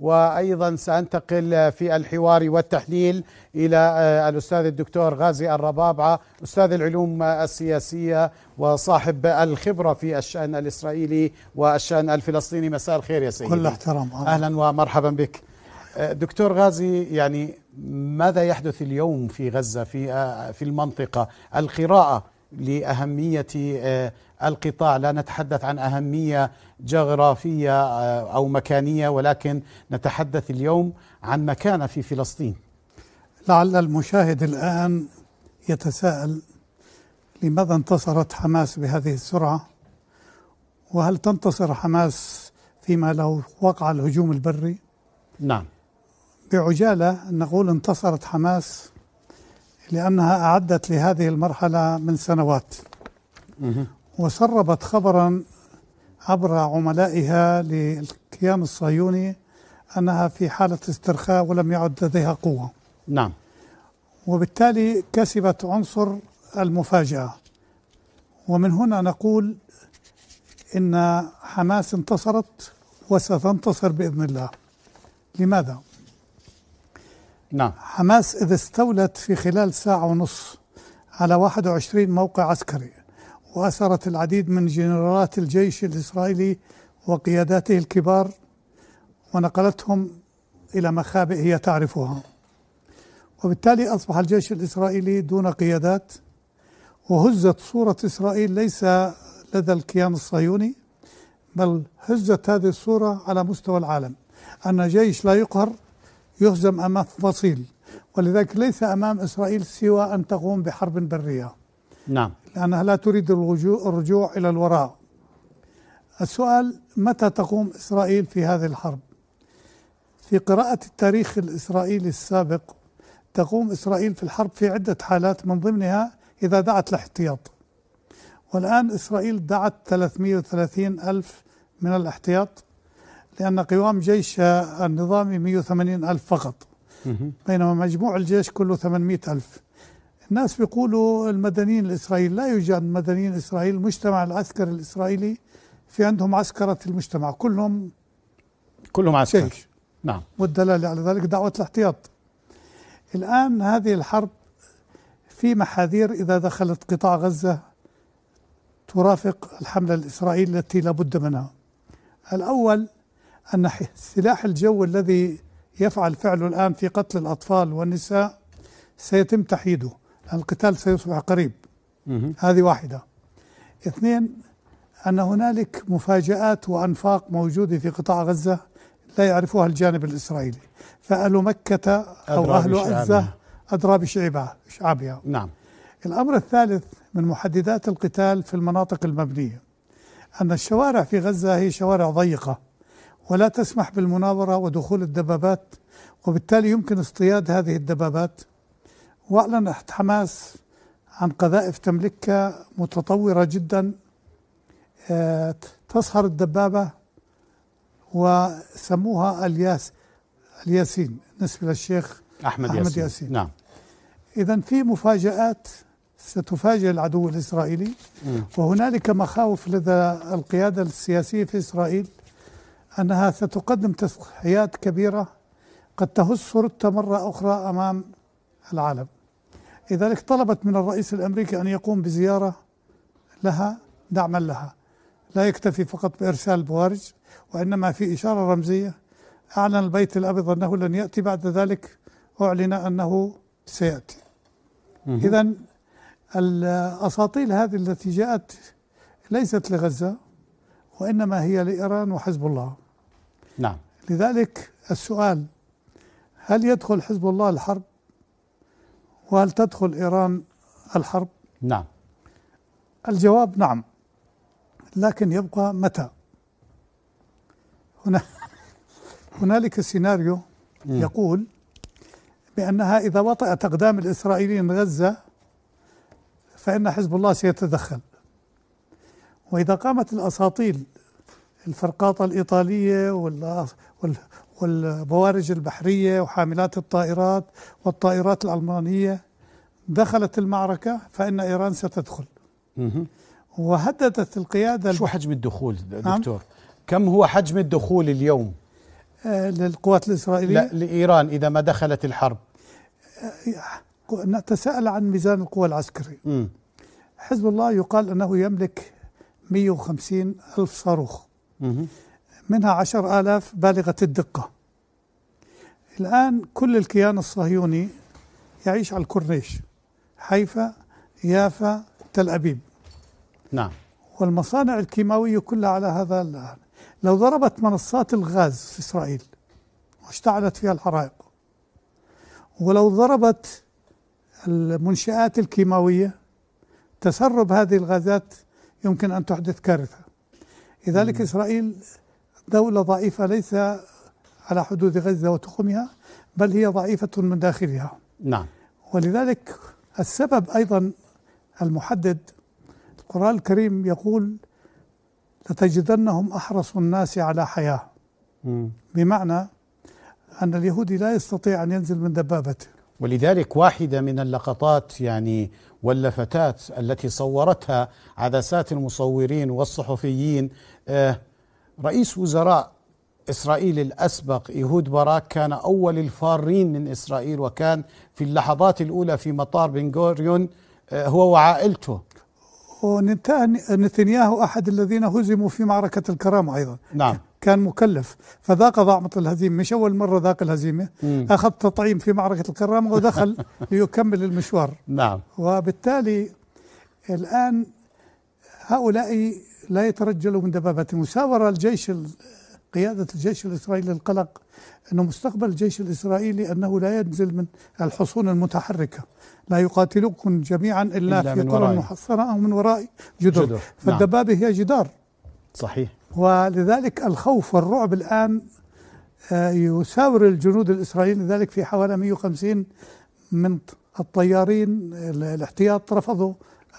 وأيضا سأنتقل في الحوار والتحليل إلى آه، الأستاذ الدكتور غازي الربابعة أستاذ العلوم السياسية وصاحب الخبرة في الشأن الإسرائيلي والشأن الفلسطيني. مساء الخير يا سيدي. كل احترام. أهلا ومرحبا بك. آه، دكتور غازي يعني ماذا يحدث اليوم في غزة في آه، في المنطقة؟ القراءة لأهمية القطاع. لا نتحدث عن أهمية جغرافية أو مكانية ولكن نتحدث اليوم عن مكانة في فلسطين. لعل المشاهد الآن يتساءل لماذا انتصرت حماس بهذه السرعة؟ وهل تنتصر حماس فيما لو وقع الهجوم البري؟ نعم. بعجالة نقول انتصرت حماس لأنها أعدت لهذه المرحلة من سنوات. وسربت خبرا عبر عملائها للكيان الصهيوني أنها في حالة استرخاء ولم يعد لديها قوة. نعم. وبالتالي كسبت عنصر المفاجأة. ومن هنا نقول إن حماس انتصرت وستنتصر بإذن الله. لماذا؟ نعم. حماس إذا استولت في خلال ساعة ونصف على 21 موقع عسكري وأسرت العديد من جنرالات الجيش الإسرائيلي وقياداته الكبار ونقلتهم إلى مخابئ هي تعرفها. وبالتالي أصبح الجيش الإسرائيلي دون قيادات وهزت صورة إسرائيل ليس لدى الكيان الصهيوني بل هزت هذه الصورة على مستوى العالم. أن جيش لا يقهر يهزم أمام فصيل ولذلك ليس أمام إسرائيل سوى أن تقوم بحرب برية. نعم. لأنها لا تريد الرجوع إلى الوراء. السؤال متى تقوم إسرائيل في هذه الحرب؟ في قراءة التاريخ الإسرائيلي السابق تقوم إسرائيل في الحرب في عدة حالات من ضمنها إذا دعت الاحتياط. والآن إسرائيل دعت 330 ألف من الاحتياط. لأن قوام جيش النظامي 180 ألف فقط. بينما مجموع الجيش كله 800 ألف. الناس بيقولوا المدنيين الإسرائيلي لا يوجد مدنيين إسرائيل المجتمع العسكري الإسرائيلي في عندهم عسكرة المجتمع كلهم كلهم عسكر. جيش. نعم. والدلالة على ذلك دعوة الاحتياط. الآن هذه الحرب في محاذير إذا دخلت قطاع غزة ترافق الحملة الإسرائيلية التي لابد منها. الأول أن سلاح الجو الذي يفعل فعله الآن في قتل الأطفال والنساء سيتم تحييده. القتال سيصبح قريب. هذه واحدة. اثنين أن هنالك مفاجآت وأنفاق موجودة في قطاع غزة لا يعرفها الجانب الإسرائيلي. فأهل مكة أو أهل عزة أدرى بشعبها نعم. الأمر الثالث من محددات القتال في المناطق المبنية. أن الشوارع في غزة هي شوارع ضيقة. ولا تسمح بالمناورة ودخول الدبابات وبالتالي يمكن اصطياد هذه الدبابات وأعلنت حماس عن قذائف تملكها متطورة جدا آه، تصهر الدبابة وسموها الياس الياسين نسبة للشيخ أحمد, أحمد ياسين. ياسين نعم إذا في مفاجآت ستفاجئ العدو الإسرائيلي م. وهنالك مخاوف لدى القيادة السياسية في إسرائيل أنها ستقدم تضحيات كبيرة قد تهز صورتها مرة أخرى أمام العالم. لذلك طلبت من الرئيس الأمريكي أن يقوم بزيارة لها دعما لها. لا يكتفي فقط بإرسال بوارج وإنما في إشارة رمزية أعلن البيت الأبيض أنه لن يأتي بعد ذلك أعلن أنه سيأتي. إذا الأساطيل هذه التي جاءت ليست لغزة وإنما هي لإيران وحزب الله. نعم. لذلك السؤال هل يدخل حزب الله الحرب؟ وهل تدخل إيران الحرب؟ نعم. الجواب نعم لكن يبقى متى؟ هنا هنالك سيناريو يقول بأنها إذا وطئت أقدام الإسرائيليين غزة فإن حزب الله سيتدخل. وإذا قامت الأساطيل الفرقاطة الإيطالية والبوارج البحرية وحاملات الطائرات والطائرات الألمانية دخلت المعركة فإن إيران ستدخل وهددت القيادة شو حجم الدخول نعم. دكتور؟ كم هو حجم الدخول اليوم؟ آه، للقوات الإسرائيلية لا لإيران إذا ما دخلت الحرب نتساءل عن ميزان القوى العسكري. حزب الله يقال أنه يملك 150 ألف صاروخ. منها عشر آلاف بالغة الدقة. الآن كل الكيان الصهيوني يعيش على الكورنيش حيفا يافا تل أبيب. نعم. والمصانع الكيماوية كلها على هذا ال- لو ضربت منصات الغاز في إسرائيل واشتعلت فيها الحرائق ولو ضربت المنشآت الكيماوية تسرب هذه الغازات يمكن أن تحدث كارثة. لذلك إسرائيل دولة ضعيفة ليس على حدود غزة وتخمها بل هي ضعيفة من داخلها. نعم. ولذلك السبب أيضا المحدد القرآن الكريم يقول لتجدنهم أحرص الناس على حياة. مم. بمعنى أن اليهودي لا يستطيع أن ينزل من دبابته ولذلك واحدة من اللقطات يعني واللفتات التي صورتها عدسات المصورين والصحفيين آه، رئيس وزراء إسرائيل الأسبق إيهود باراك كان أول الفارين من إسرائيل وكان في اللحظات الأولى في مطار بن غوريون آه، هو وعائلته. ونتنياهو أحد الذين هزموا في معركة الكرامة أيضا. نعم. كان مكلف. فذاق ضعمة الهزيمة. مش أول مرة ذاق الهزيمة. مم. أخذ تطعيم في معركة الكرامة ودخل ليكمل المشوار. نعم. وبالتالي الآن هؤلاء لا يترجلوا من دبابتهم وساور الجيش ال- قيادة الجيش الإسرائيلي القلق أنه مستقبل الجيش الإسرائيلي أنه لا ينزل من الحصون المتحركة. لا يقاتلوكم جميعا إلا, إلا في قرى. محصنة أو من وراء جدر, جدر. فالدبابة هي جدار. صحيح. ولذلك الخوف والرعب الآن آه، يساور الجنود الإسرائيليين لذلك في حوالي 150 من الطيارين ال- الاحتياط رفضوا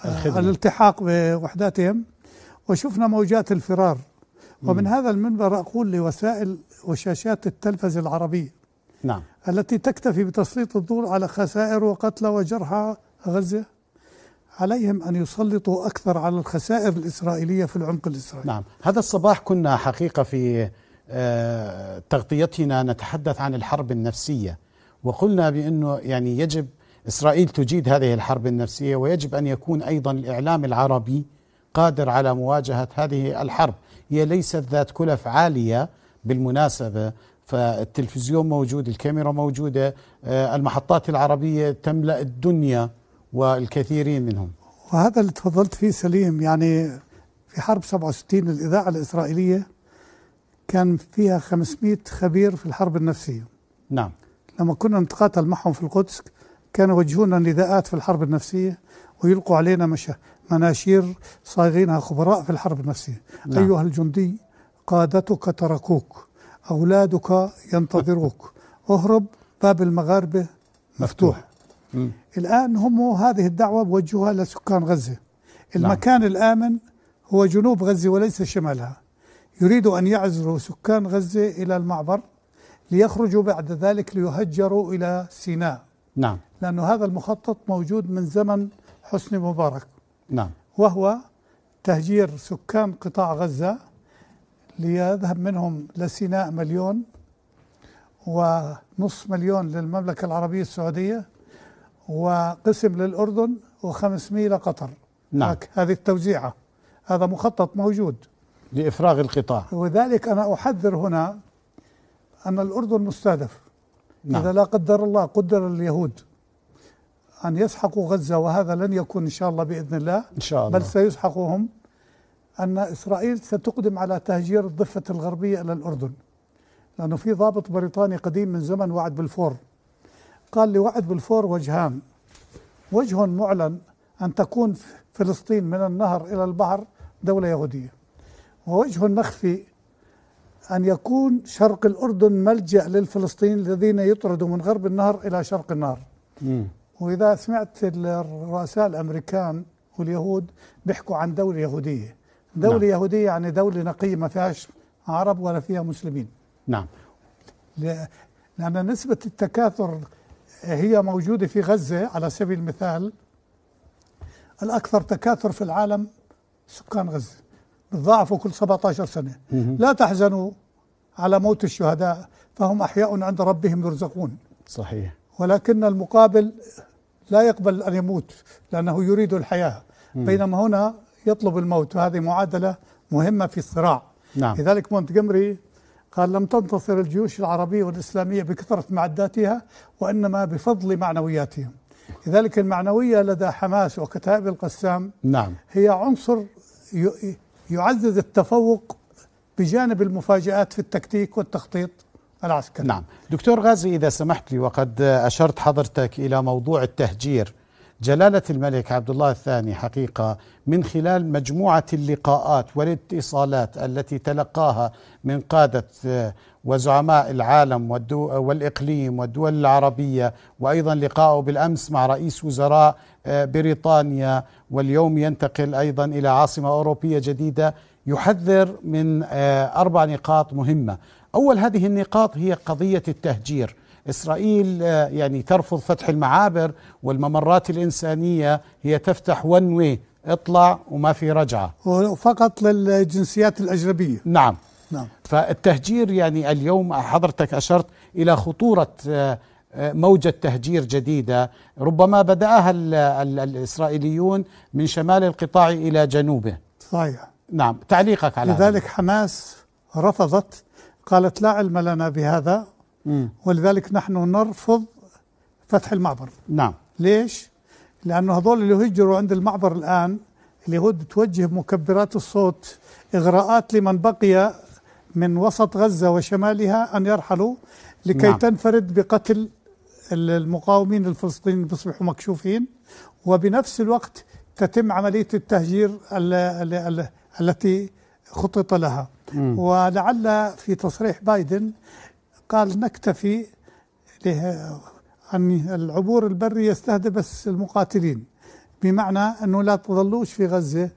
آه، الخدمة. الالتحاق بوحداتهم وشفنا موجات الفرار ومن. هذا المنبر أقول لوسائل وشاشات التلفزة العربية نعم التي تكتفي بتسليط الضوء على خسائر وقتلى وجرحى غزة عليهم أن يسلطوا أكثر على الخسائر الإسرائيلية في العمق الإسرائيلي. نعم. هذا الصباح كنا حقيقة في آه، تغطيتنا نتحدث عن الحرب النفسية. وقلنا بأنه يعني يجب إسرائيل تجيد هذه الحرب النفسية ويجب أن يكون أيضا الإعلام العربي قادر على مواجهة هذه الحرب. هي ليست ذات كلف عالية بالمناسبة فالتلفزيون موجود الكاميرا موجودة آه، المحطات العربية تملأ الدنيا. والكثيرين منهم. وهذا اللي تفضلت فيه سليم يعني في حرب 67 الإذاعة الإسرائيلية كان فيها 500 خبير في الحرب النفسية. نعم. لما كنا نتقاتل معهم في القدس كانوا يوجهونا نداءات في الحرب النفسية ويلقوا علينا مش مناشير صايغينها خبراء في الحرب النفسية. نعم. أيها الجندي قادتك تركوك أولادك ينتظروك. اهرب باب المغاربة مفتوح. مم. الآن هم هذه الدعوة بوجهوها لسكان غزة. المكان الآمن هو جنوب غزة وليس شمالها. يريد أن يعزلوا سكان غزة إلى المعبر ليخرجوا بعد ذلك ليهجروا إلى سيناء. نعم. لأن هذا المخطط موجود من زمن حسني مبارك. نعم. وهو تهجير سكان قطاع غزة ليذهب منهم لسيناء مليون ونصف مليون للمملكة العربية السعودية وقسم للأردن و500 لقطر نعم. هذه التوزيعة. هذا مخطط موجود. لإفراغ القطاع. وذلك أنا أحذر هنا أن الأردن مستهدف. نعم. إذا لا قدر الله قدر اليهود أن يسحقوا غزة وهذا لن يكون إن شاء الله بإذن الله. إن شاء الله. بل سيسحقوا هم أن إسرائيل ستقدم على تهجير الضفة الغربية إلى الأردن. لأنه في ضابط بريطاني قديم من زمن وعد بلفور. قال لوعد بلفور وجهان. وجه معلن أن تكون فلسطين من النهر إلى البحر دولة يهودية. ووجه مخفي أن يكون شرق الأردن ملجأ للفلسطينيين الذين يطردوا من غرب النهر إلى شرق النهر. مم. وإذا سمعت الرؤساء الأمريكان واليهود بيحكوا عن دولة يهودية. دولة نعم. يهودية يعني دولة نقية ما فيهاش عرب ولا فيها مسلمين. نعم. لأن نسبة التكاثر هي موجودة في غزة على سبيل المثال. الأكثر تكاثر في العالم سكان غزة. بتضاعفوا كل 17 سنة. لا تحزنوا على موت الشهداء فهم أحياء عند ربهم يرزقون. صحيح. ولكن المقابل لا يقبل أن يموت لأنه يريد الحياة. بينما هنا يطلب الموت وهذه معادلة مهمة في الصراع. نعم. لذلك مونتجمري قال لم تنتصر الجيوش العربية والإسلامية بكثرة معداتها وإنما بفضل معنوياتهم. لذلك المعنوية لدى حماس وكتائب القسام نعم. هي عنصر يعزز التفوق بجانب المفاجآت في التكتيك والتخطيط العسكري. نعم. دكتور غازي إذا سمحت لي وقد أشرت حضرتك إلى موضوع التهجير. جلالة الملك عبد الله الثاني حقيقة من خلال مجموعة اللقاءات والاتصالات التي تلقاها من قادة آه، وزعماء العالم والدو والإقليم والدول العربية وأيضا لقائه بالأمس مع رئيس وزراء آه، بريطانيا. واليوم ينتقل أيضا إلى عاصمة أوروبية جديدة يحذر من آه، أربع نقاط مهمة. أول هذه النقاط هي قضية التهجير. إسرائيل آه، يعني ترفض فتح المعابر والممرات الإنسانية هي تفتح ون واي اطلع وما في رجعة. وفقط للجنسيات الأجنبية. نعم. نعم. فالتهجير يعني اليوم حضرتك أشرت إلى خطورة آه، آه، موجة تهجير جديدة ربما بدأها ال- ال- الإسرائيليون من شمال القطاع إلى جنوبه. صحيح. نعم. تعليقك على هذا. لذلك حماس رفضت قالت لا علم لنا بهذا. مم. ولذلك نحن نرفض فتح المعبر. نعم. ليش؟ لأنه هذول اللي هجروا عند المعبر الآن اليهود بتوجه مكبرات الصوت إغراءات لمن بقي من وسط غزة وشمالها أن يرحلوا لكي نعم. تنفرد بقتل المقاومين الفلسطينيين بيصبحوا مكشوفين وبنفس الوقت تتم عملية التهجير ال ال ال التي خطط لها مم. ولعل في تصريح بايدن قال نكتفي أن العبور البري يستهدف بس المقاتلين بمعنى أنه لا تظلوش في غزة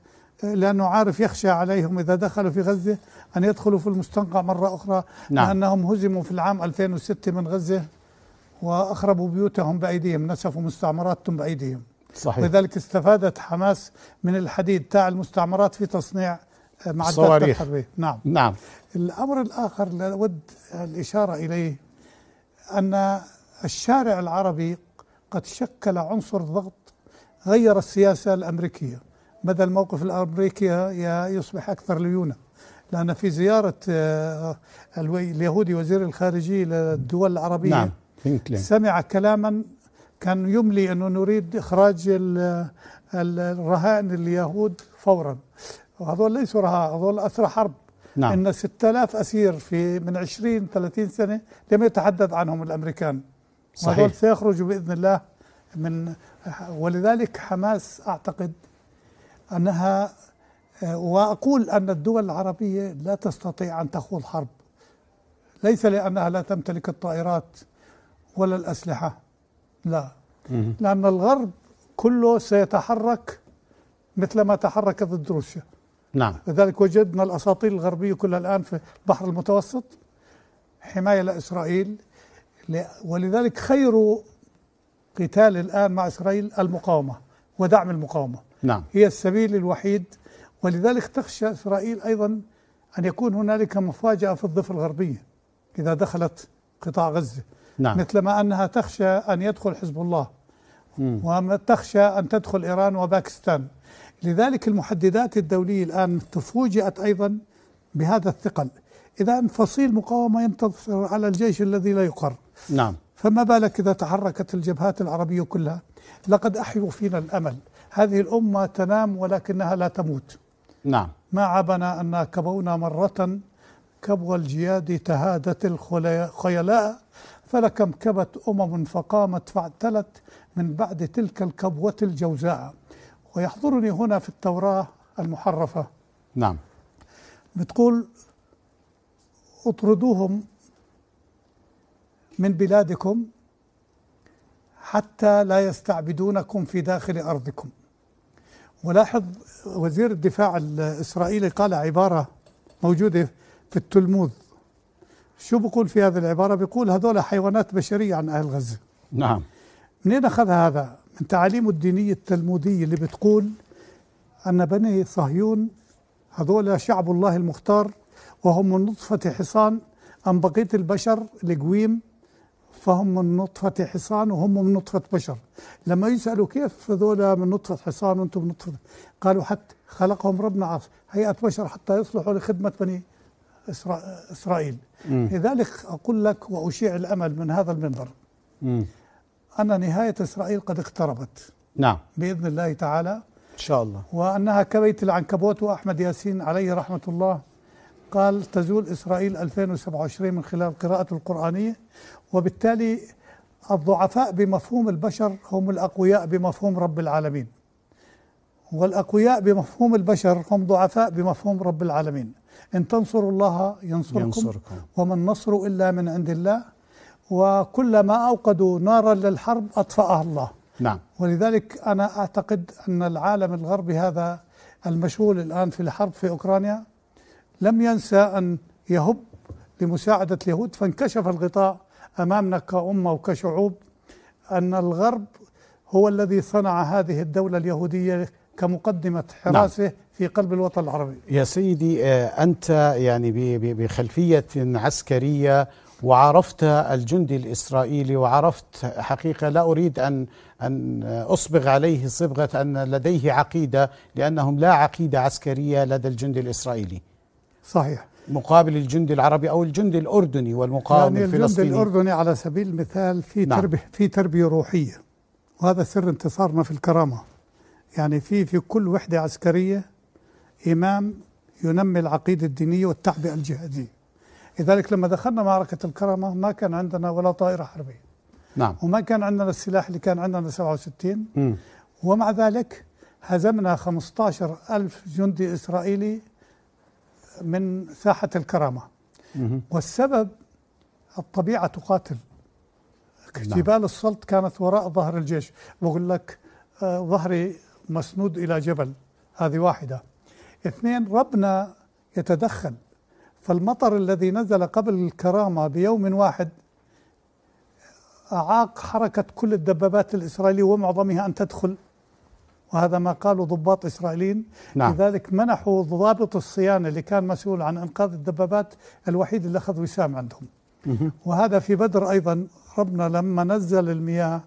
لأنه عارف يخشى عليهم إذا دخلوا في غزة أن يدخلوا في المستنقع مرة أخرى نعم. لأنهم هزموا في العام 2006 من غزة وأخربوا بيوتهم بأيديهم نسفوا مستعمراتهم بأيديهم. صحيح. ولذلك استفادت حماس من الحديد تاع المستعمرات في تصنيع معدات صواريخ. نعم. نعم. الأمر الآخر اللي أود الإشارة إليه أن الشارع العربي قد شكل عنصر ضغط غير السياسة الأمريكية. بدل الموقف الأمريكي يصبح أكثر ليونة لأن في زيارة آه، اليهودي وزير الخارجية للدول العربية نعم سمع كلاما كان يملي أنه نريد إخراج ال- ال- الرهائن اليهود فورا. وهذول ليسوا رهائن هذول أسرى حرب. نعم. إن 6000 أسير في من 20 30 سنة لم يتحدث عنهم الأمريكان. صحيح. سيخرجوا بإذن الله من ولذلك حماس أعتقد أنها وأقول أن الدول العربية لا تستطيع أن تخوض حرب. ليس لأنها لا تمتلك الطائرات ولا الأسلحة. لا. لأن الغرب كله سيتحرك مثل ما تحرك ضد روسيا. نعم. لذلك وجدنا الاساطيل الغربية كلها الآن في البحر المتوسط حماية لإسرائيل ولذلك خير قتال الآن مع إسرائيل المقاومة ودعم المقاومة. نعم. هي السبيل الوحيد. ولذلك تخشى إسرائيل أيضا أن يكون هنالك مفاجأة في الضفة الغربية إذا دخلت قطاع غزة. نعم. مثل ما أنها تخشى أن يدخل حزب الله. مم. وما تخشى أن تدخل إيران وباكستان. لذلك المحددات الدولية الآن تفوجئت أيضا بهذا الثقل. إذا فصيل مقاومة ينتصر على الجيش الذي لا يقر. نعم. فما بالك إذا تحركت الجبهات العربية كلها؟ لقد أحيوا فينا الأمل. هذه الأمة تنام ولكنها لا تموت. نعم. ما عبنا أن كبونا مرة؟ كبو الجياد تهادت الخيلاء فلكم كبت أمم فقامت فاعتلت من بعد تلك الكبوة الجوزاء. ويحضرني هنا في التوراة المحرفة. نعم. بتقول اطردوهم من بلادكم حتى لا يستعبدونكم في داخل أرضكم. ولاحظ وزير الدفاع الإسرائيلي قال عبارة موجودة في التلموذ. شو بقول في هذه العبارة؟ بيقول هذول حيوانات بشرية عن أهل غزة. نعم. منين أخذ هذا؟ من تعاليمه الدينية التلمودية اللي بتقول أن بني صهيون هذول شعب الله المختار وهم من نطفة حصان أم بقية البشر القويم فهم من نطفة حصان وهم من نطفة بشر. لما يسألوا كيف هذول من نطفة حصان وأنتم من نطفة؟ قالوا حتى خلقهم ربنا هيئة بشر حتى يصلحوا لخدمة بني إسرائيل. مم. لذلك أقول لك وأشيع الأمل من هذا المنبر. مم. أن نهاية إسرائيل قد اقتربت. نعم. بإذن الله تعالى. إن شاء الله. وأنها كبيت العنكبوت وأحمد ياسين عليه رحمة الله. قال تزول إسرائيل 2027 من خلال قراءة القرآنية وبالتالي الضعفاء بمفهوم البشر هم الأقوياء بمفهوم رب العالمين. والأقوياء بمفهوم البشر هم ضعفاء بمفهوم رب العالمين. إن تنصروا الله ينصركم, ينصركم. وما النصر إلا من عند الله. وكلما أوقدوا نارا للحرب أطفأها الله. نعم. ولذلك أنا أعتقد أن العالم الغربي هذا المشغول الآن في الحرب في أوكرانيا لم ينسى أن يهب لمساعدة اليهود فانكشف الغطاء أمامنا كأمة وكشعوب أن الغرب هو الذي صنع هذه الدولة اليهودية كمقدمة حراسة نعم. في قلب الوطن العربي يا سيدي آه، أنت يعني بخلفية عسكرية وعرفت الجندي الإسرائيلي وعرفت حقيقة لا أريد أن أن أصبغ عليه صبغة أن لديه عقيدة لأنهم لا عقيدة عسكرية لدى الجندي الإسرائيلي صحيح. مقابل الجندي العربي أو الجندي الأردني والمقاوم يعني الفلسطيني الجندي الأردني على سبيل المثال في نعم. تربيه في تربية روحية. وهذا سر انتصارنا في الكرامة. يعني في في كل وحدة عسكرية إمام ينمي العقيدة الدينية والتعبئة الجهادية. لذلك لما دخلنا معركة الكرامة ما كان عندنا ولا طائرة حربية. نعم. وما كان عندنا السلاح اللي كان عندنا 67 م. ومع ذلك هزمنا 15 ألف جندي إسرائيلي من ساحة الكرامة. والسبب الطبيعة تقاتل. نعم. جبال السلط كانت وراء ظهر الجيش. بقول لك آه ظهري مسنود إلى جبل. هذه واحدة. اثنين ربنا يتدخل. فالمطر الذي نزل قبل الكرامة بيوم واحد أعاق حركة كل الدبابات الإسرائيلية ومعظمها أن تدخل. وهذا ما قاله ضباط إسرائيليين. نعم. لذلك منحوا ضابط الصيانة اللي كان مسؤول عن إنقاذ الدبابات الوحيد اللي أخذ وسام عندهم. وهذا في بدر أيضا. ربنا لما نزل المياه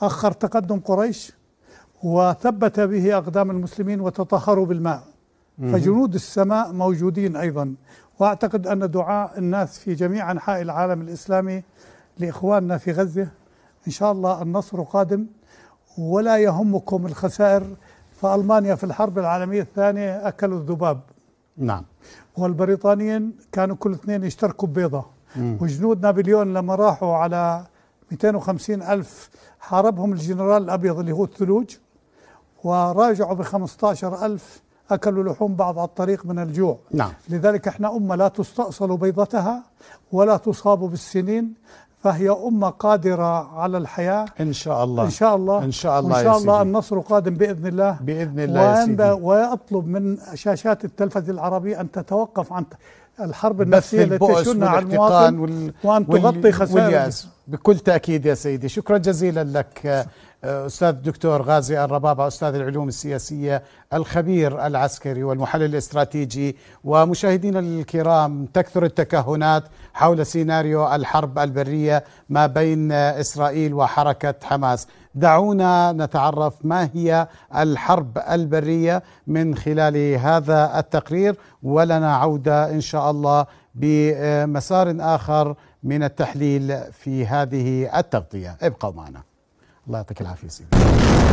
أخر تقدم قريش وثبت به أقدام المسلمين وتطهروا بالماء. فجنود السماء موجودين أيضا. وأعتقد أن دعاء الناس في جميع أنحاء العالم الإسلامي لإخواننا في غزة. إن شاء الله النصر قادم. ولا يهمكم الخسائر فألمانيا في الحرب العالمية الثانية أكلوا الذباب. نعم. والبريطانيين كانوا كل اثنين يشتركوا ببيضة. وجنود نابليون لما راحوا على 250 ألف حاربهم الجنرال الأبيض اللي هو الثلوج وراجعوا ب 15 ألف أكلوا لحوم بعض على الطريق من الجوع. نعم. لذلك إحنا أمة لا تستأصل بيضتها ولا تصاب بالسنين. فهي أمة قادرة على الحياة. إن شاء الله. إن شاء الله. إن شاء الله إن شاء الله النصر قادم بإذن الله. بإذن الله يا سيدي. ويطلب من شاشات التلفزة العربية أن تتوقف عن الحرب النفسية التي تشن على المواطن. وأن تغطي خسائر بكل تأكيد يا سيدي. شكرا جزيلا لك أستاذ الدكتور غازي الربابة أستاذ العلوم السياسية الخبير العسكري والمحلل الاستراتيجي ومشاهدينا الكرام تكثر التكهنات حول سيناريو الحرب البرية ما بين إسرائيل وحركة حماس. دعونا نتعرف ما هي الحرب البرية من خلال هذا التقرير ولنا عودة إن شاء الله بمسار آخر من التحليل في هذه التغطية. ابقوا معنا. الله يعطيك العافية سيدي.